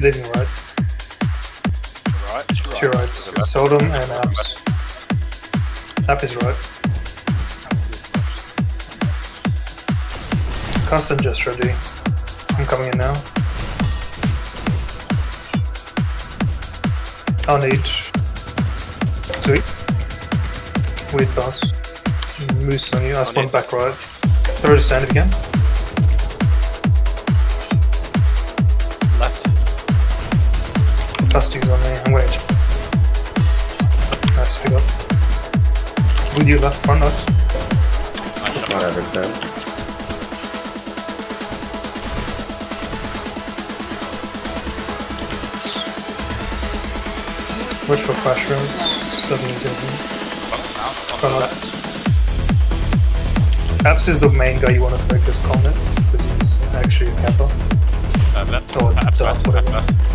leading right. Right. Your right. Sodom and Apps. App is right. Constant just ready. I'm coming in now. On each. Sweet. Weird pass. Moose on you. I spawn back right. Throw to stand if you can. Dusty's on me. I'm waiting. Nice, pick up. With you left front us. Not every turn. Watch for flash rounds. Doesn't need to Front now. On the Front left. Apps is the main guy you want to focus on it, because he's actually a camper. Uh, left. Or Abs dark, left. whatever. Abs left.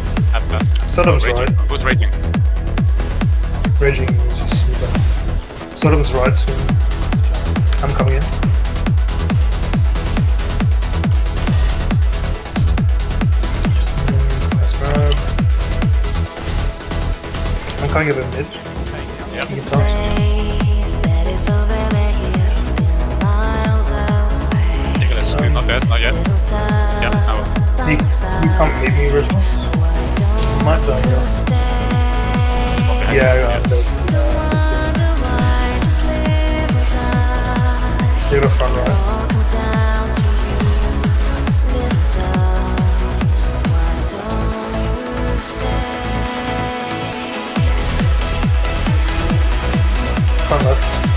Left. Sodom's right. Who's raging? Raging is super. Sodom's right, so I'm coming in. Mm. I'm coming a bit mid. Yes. You can toss. Nicholas, you're not dead. Not yet. Yeah. Now. You, you can't meet me response. Might die, yeah. Yeah, you. yeah, I'm dead. You front right. Front left.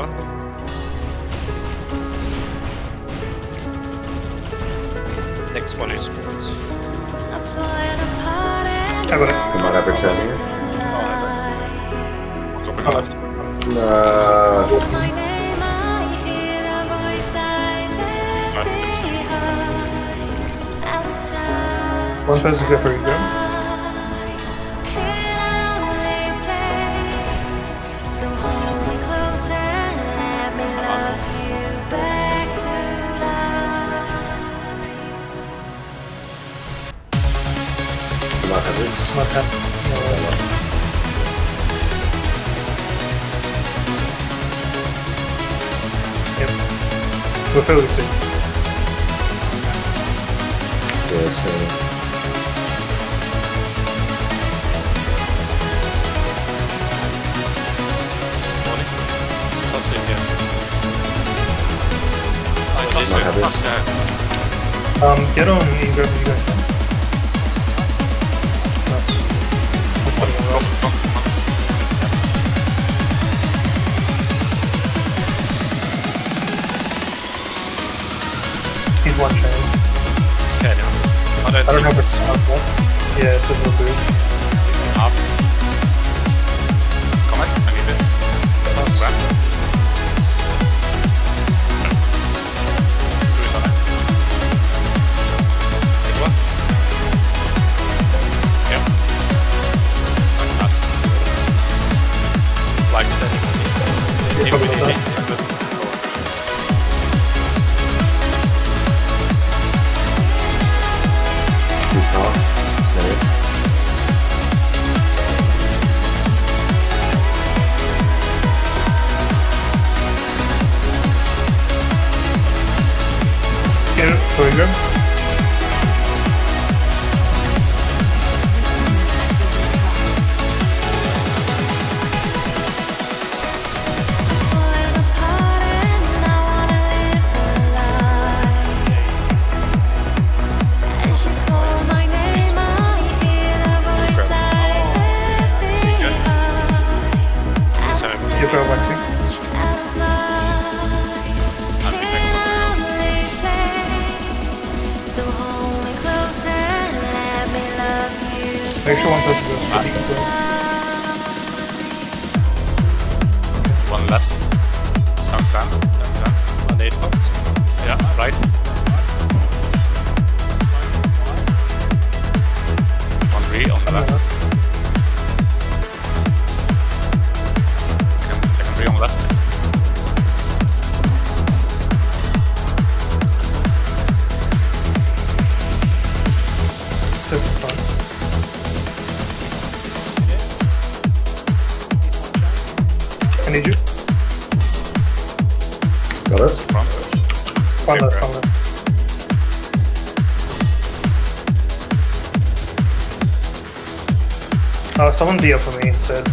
On one. Next one is sports. I got it. I'm not advertising it. Dropping left. No. One person go for ego. Here. I can't Not happy. Fuck that. Um, get on ego when you guys Yeah, it doesn't look good. Front Okay, left, bro. front left. Uh, someone D up for me instead.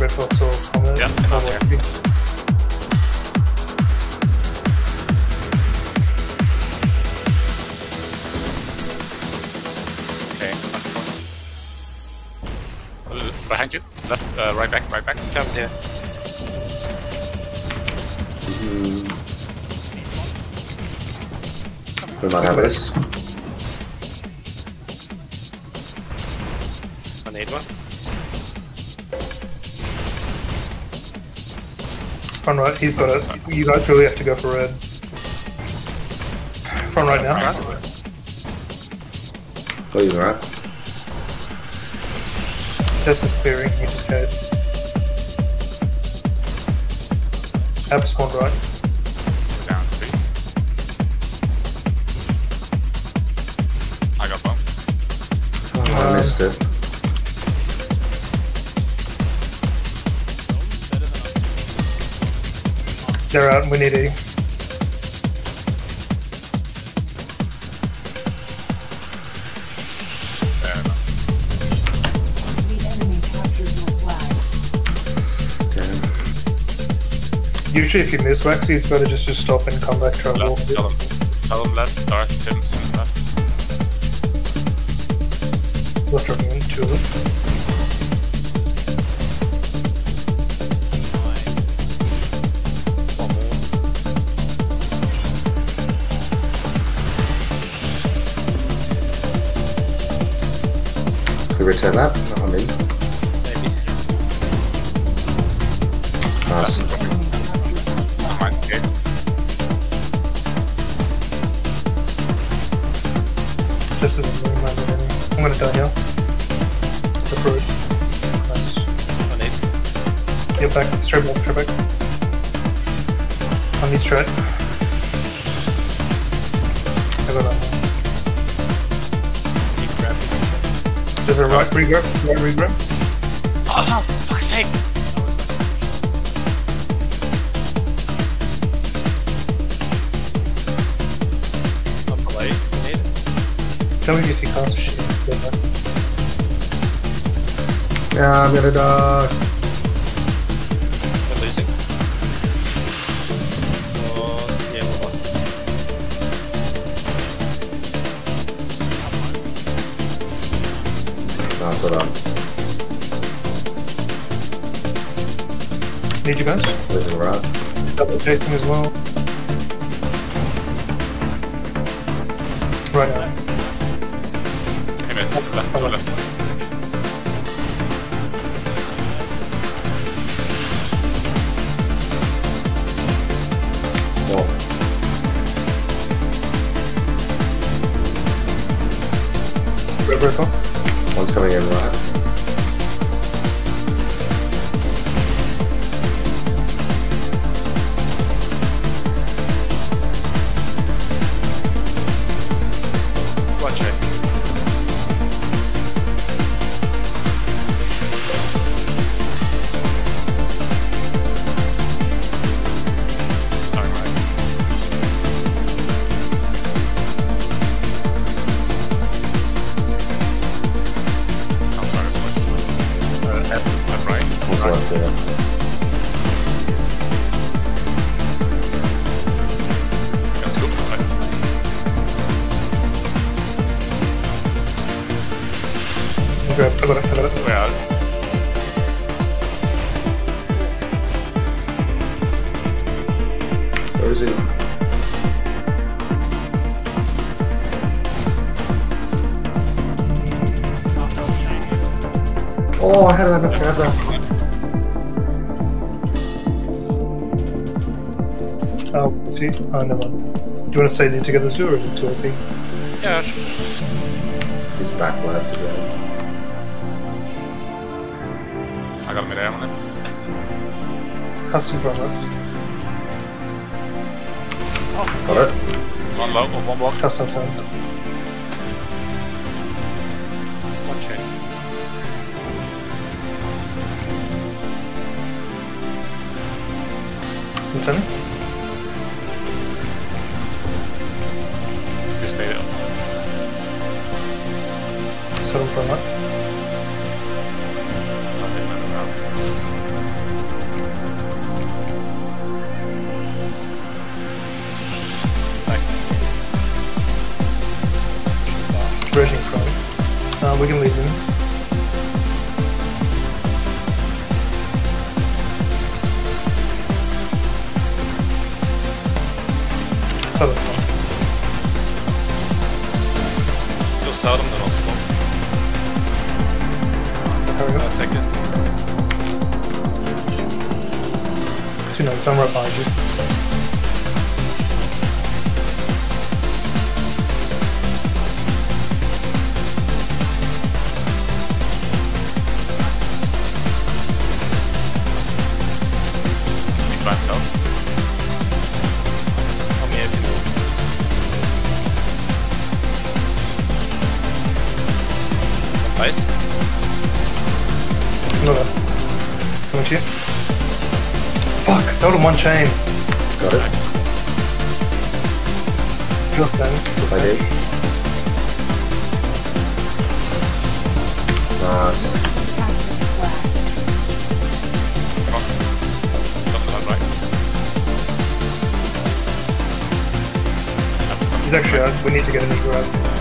Red Fox or Comet. Yeah, or I'm here. what. Okay. left front. Uh, Behind you. Left. Uh, right back. Right back. Jump there. Mm. We might have this. One eight one. Front right, he's got it. You guys really have to go for red. Front right now. Got you oh, right. Test is clearing, he just caved. App spawned right. I missed it. They're out, we need. Fair enough. The enemy captured your flag. Damn. Usually if you miss Waxy, it's better just to stop and come back, try and walk. Left. Tell him. Tell him left. Darth Simpson we return that? Get back, straight back, straight back. I need straight. I got that. There's a right regrip, right regrip. Oh, for fuck's sake! Up the light. Need. Tell me if you see cast. Get back. Yeah, I'm gonna die. Nice, well done. Need you guys? Living right. Double chasing as well. Right now. Anyways, left, to the left. Well, Red break off. Coming in right. Oh, how did I not grab that? Oh, see? Oh, never mind. Do you want to stay there together too, or is it too OP? Yeah, sure. He's back left again. I got mid air on him. Custom front left. Got it. One low, one block, Custom sound. You stay there. Settle front left. Nothing went around. Like, front. Uh, we can leave him. You'll sell them, then I'll smoke. Hurry up. I'll take it. Two notes, I'm right behind you. Coming to you. Fuck, sold him one chain. Got it. Drop down. I did. Nice. Something like right. That was coming He's actually out. We need to get a new grab.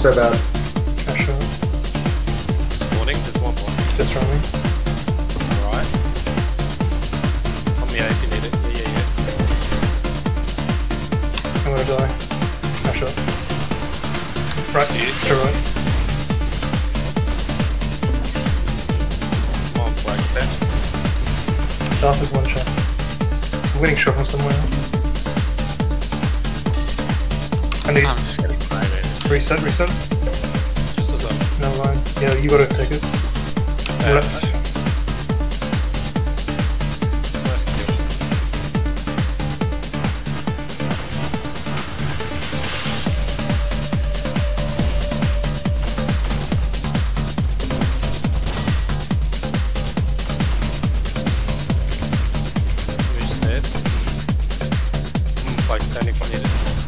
Front. I'm so bad. Cash out. Spawning, there's one more. Just running. Alright. Come here if you need it. Yeah, yeah, yeah. I'm gonna die. Cash out. Right. Yeah. Sure right. Come on, flag step. Darth is one shot. It's a winning shot from somewhere. I need reset, reset. Just as a Never mind. Yeah, you gotta take it. Uh, Left. first kill. Who's dead? Mm, flag standing for needed.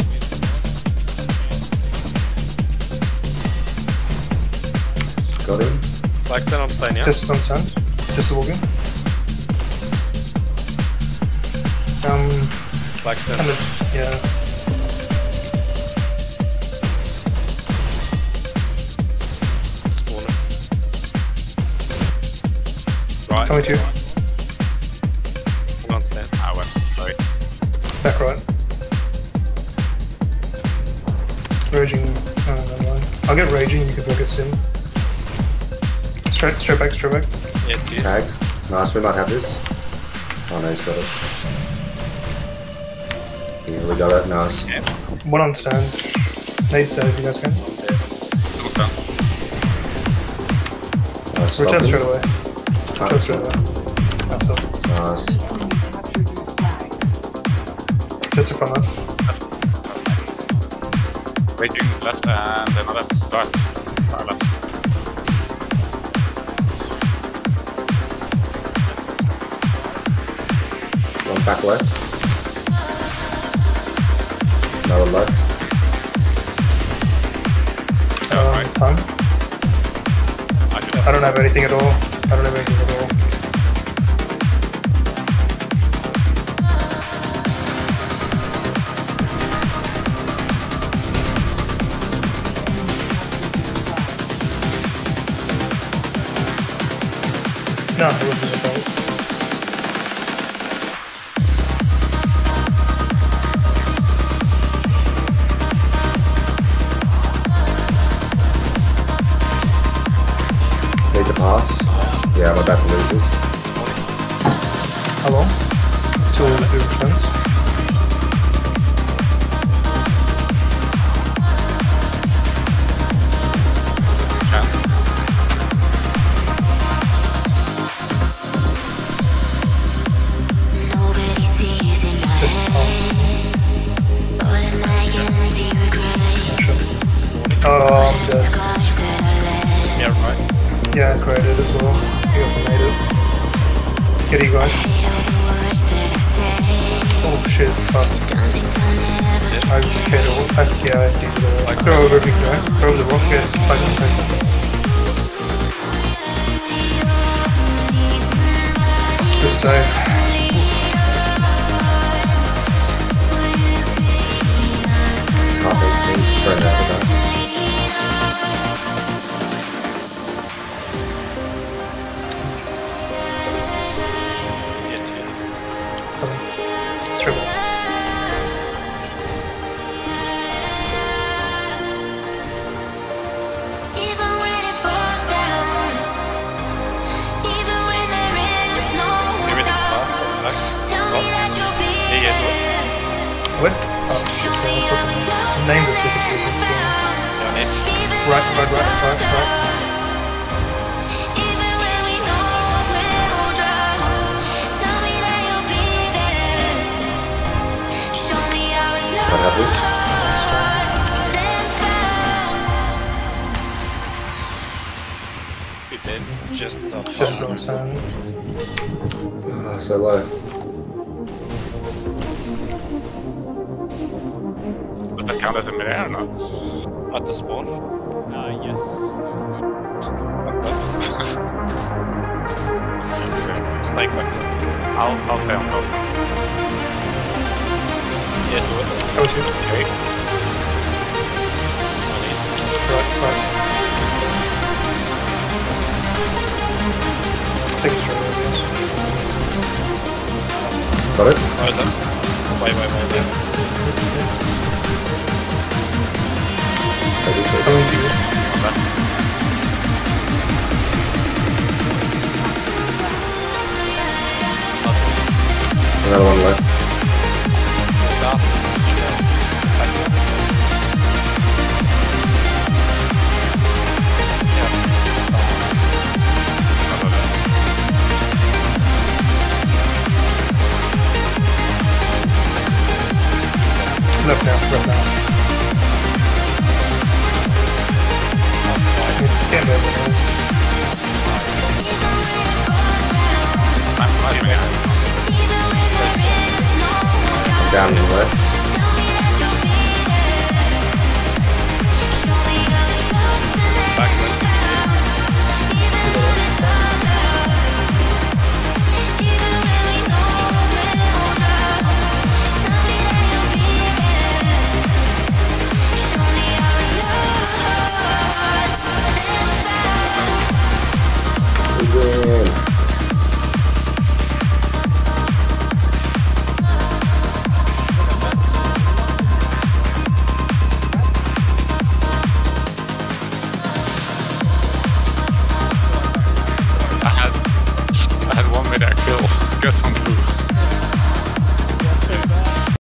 Got him. Flag stand, I'm staying, yeah? Just on sand. Just walking. Um, Flag stand. kind of, yeah. Spawner. Right. Coming to you. I'm on stand. Ah, wait. Sorry. Back right. Raging. Oh, never mind. I'll get raging, you can focus in. Straight, straight back, straight back. Yeah, dude. Tagged. Nice, we might have this. Oh no, he's got it. We got it, nice. Yeah. One on stand. Nate said if you guys can. Two down. Nice. Return stop straight away. Return straight away. That's all. Nice. Enemy captured your flag. Just in front left. Raging left and another dart. Far left. Back left. Another left. Yeah, Um. Time. I could I don't have anything at all. I don't have anything at all. No, it wasn't a boat. How long? Till the returns. Throw everything, right? Throw the rock, yes, plug in place. Good save. What? Oh shit, sorry, I saw something. Names are too confusing. Yeah, need. Right, right, right, right, right. Even when we know we'll drown, tell me that you'll be there. Show me how it's I have this. lost and found. Just so Just on stand. Ah, so low. Count as a mid-air or not? At the spawn? Uh, yes. That was good. Fuck's sake. Snake back. I'll, I'll stay on coast. Yeah, do it. That was you. Okay. Right, right. Take it straight away. Got it? Right then. Wait, wait, wait, wait. Another one left. Left now, left now. I'm down in the